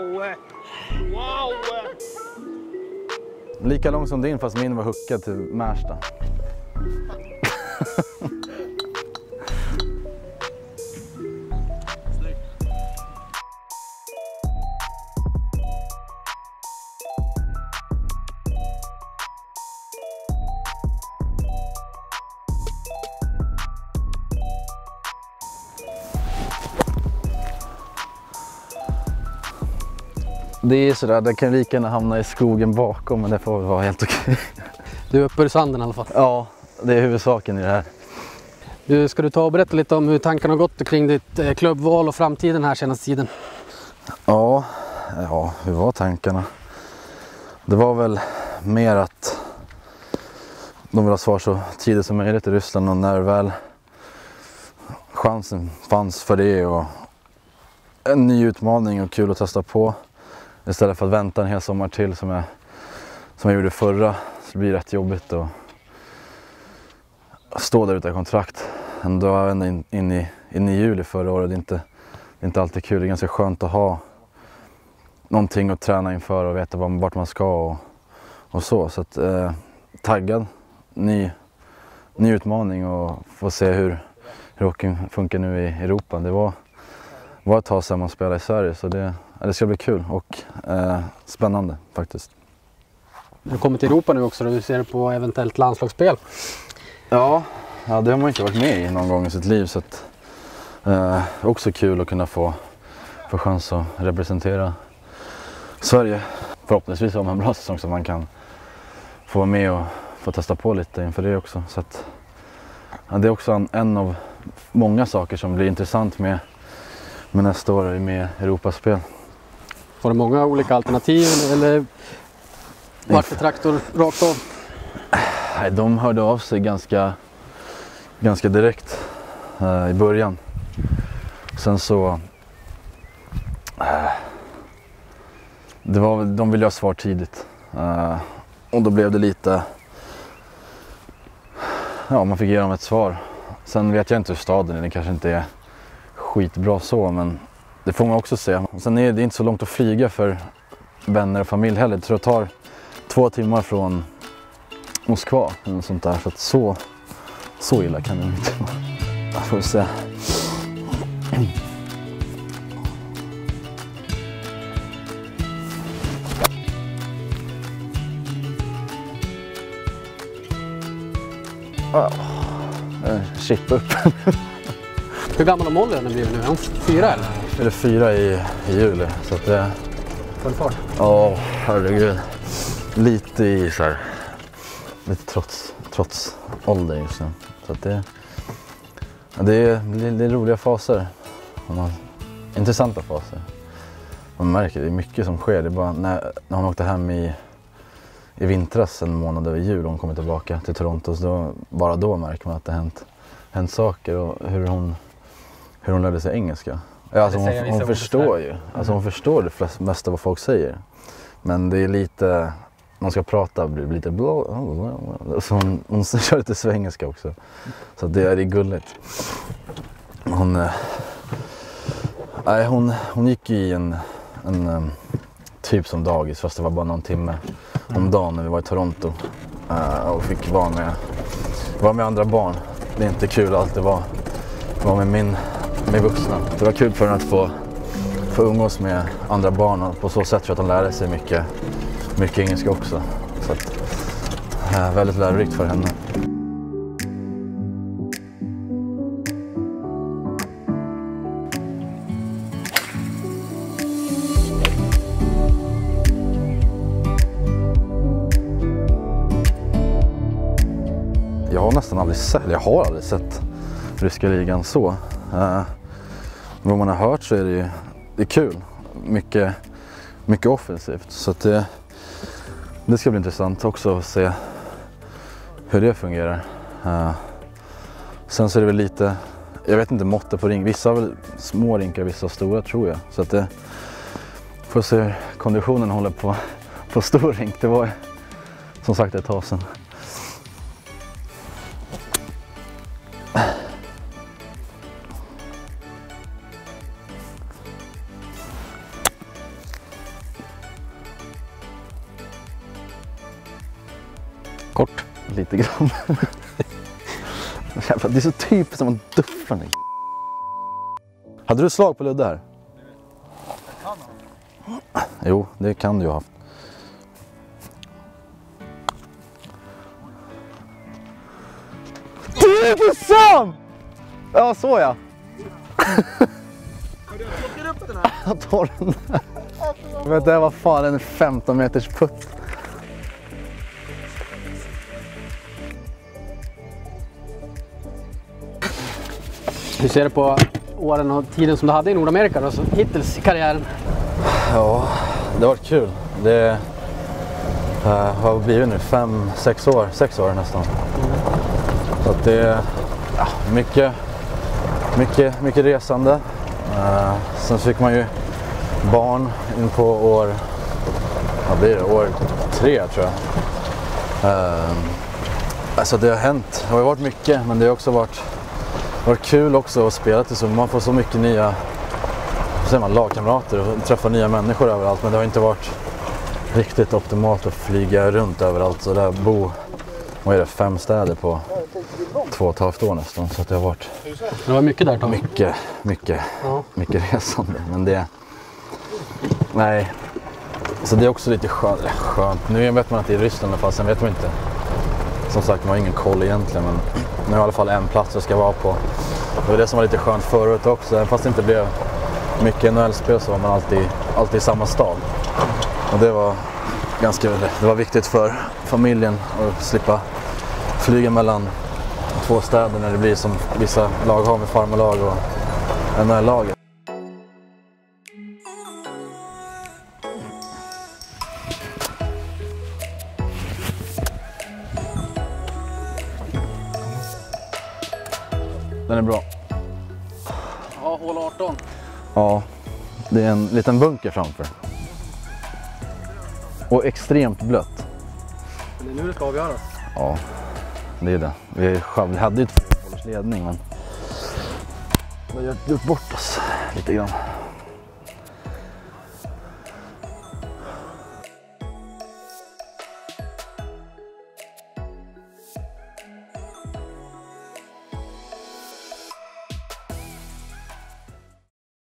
Wow! Wow! Lika lång som din fast min var huckad till Märsta. Det är sådär, det kan lika gärna hamna i skogen bakom men det får väl vara helt okej. Du är uppe ur sanden i alla fall. Ja, det är huvudsaken i det här. Du, ska du ta och berätta lite om hur tankarna har gått kring ditt eh, klubbval och framtiden här senaste tiden? Ja, ja, hur var tankarna? Det var väl mer att de vill ha svar så tidigt som möjligt i Ryssland och när väl chansen fanns för det och en ny utmaning och kul att testa på istället för att vänta en hel sommar till som jag, som jag gjorde förra så det blir rätt jobbigt att stå där utan kontrakt. Ändå ända in, in, i, in i juli förra året. Det är, inte, det är inte alltid kul. Det är ganska skönt att ha någonting att träna inför och veta vart man ska och, och så. Så att, eh, taggad, ny, ny utmaning och få se hur, hur hockeyn funkar nu i Europa. Det var, var ett tag sedan man spelade i Sverige så det, det ska bli kul och eh, spännande faktiskt. Du kommer till Europa nu också du ser på eventuellt landslagsspel. Ja, ja, det har man inte varit med i någon gång i sitt liv så att, eh, också kul att kunna få, få chans att representera Sverige. Förhoppningsvis har man en bra säsong så man kan få vara med och få testa på lite inför det också. Så att, ja, det är också en, en av många saker som blir intressant med, med nästa år med Europaspel. Var det många olika alternativ eller vart det traktor rakt av? Nej, de hörde av sig ganska, ganska direkt eh, i början. Sen så... Eh, det var, de ville ha svar tidigt. Eh, och då blev det lite... Ja, man fick ge dem ett svar. Sen vet jag inte hur staden är. den kanske inte är skitbra så, men det får man också se. Sen är det inte så långt att flyga för vänner och familj heller. Jag tror det tar två timmar från Moskva eller något sånt där. Så att så, så illa kan det inte vara. Jag får se. Eh, chippa upp. Hur gammal har Molly blivit nu? Är hon fyra eller? Eller fyra i, i juli. Så att det... Full fart. Ja, herregud. Lite i så här, lite trots, trots ålder just nu. Så att det, det, är, det, är, det är roliga faser. Man, intressanta faser. Man märker det är mycket som sker. Det är bara när, när hon åkte hem i, i vintras en månad över jul och hon kommer tillbaka till Toronto. Så då, bara då märker man att det har hänt, hänt saker och hur hon, hur hon lärde sig engelska. Ja, alltså hon, hon ord förstår ju. Alltså hon förstår det flest, mesta vad folk säger. Men det är lite, man ska prata blir det lite blå. Så hon, hon kör lite svengelska också. Så det är, det är gulligt. Hon, eh, nej, hon, hon gick i en, en eh, typ som dagis fast det var bara någon timme om dagen när vi var i Toronto. Eh, och fick vara med, vara med andra barn. Det är inte kul att alltid vara, vara med min med vuxna. Det var kul för henne att få, få umgås med andra barn och på så sätt tror jag att hon lärde sig mycket, mycket engelska också. Så att, eh, väldigt lärorikt för henne. Jag har nästan aldrig sett, eller jag har aldrig sett ryska ligan så. Eh, vad man har hört så är det ju det är kul. Mycket, mycket offensivt. Så att det, det ska bli intressant också att se hur det fungerar. Eh, sen så är det väl lite, jag vet inte måttet på ring. Vissa har väl små rinkar, vissa har stora tror jag. Så att det får se hur konditionen håller på, på stor rink. Det var som sagt ett tag sedan. Lite grann. Det är så typiskt som man duffar den. Hade du slag på Ludde här? Jo, det kan du ju ha haft. Sam! Ja, så ja. Jag tar den där. Vet du, vad fan en 15 meters putt. Hur ser du på åren och tiden som du hade i Nordamerika då, så hittills i karriären? Ja, det har varit kul. Det eh, har blivit nu fem, sex år, sex år nästan. Så att det är ja, mycket, mycket, mycket resande. Eh, sen fick man ju barn in på år, vad blir det, år tre tror jag. Eh, alltså det har hänt, det har varit mycket men det har också varit, varit kul också att spela tillsammans. Man får så mycket nya säger man, lagkamrater och träffa nya människor överallt. Men det har inte varit riktigt optimalt att flyga runt överallt. Så där bo, vad är det, fem städer på två och ett halvt år nästan. Så att det har varit Det var mycket där Tom. mycket, mycket, Ja. mycket resande. Men det, nej. Så det är också lite skönt. skönt. Nu vet man att det är Ryssland i alla fall. Sen vet man inte. Som sagt, man har ingen koll egentligen. Men nu har jag i alla fall en plats jag ska vara på. Det var det som var lite skönt förut också. Även fast det inte blev mycket NHL-spel så var man alltid, alltid i samma stad. Och det var ganska det var viktigt för familjen att slippa flyga mellan två städer när det blir som vissa lag har med farmarlag och NHL-laget. Den är bra. Ja, hål 18. Ja, det är en liten bunker framför. Och extremt blött. Men det är nu det ska avgöras. Ja, det är det. Vi hade ju två ledning men vi har gjort bort oss lite grann.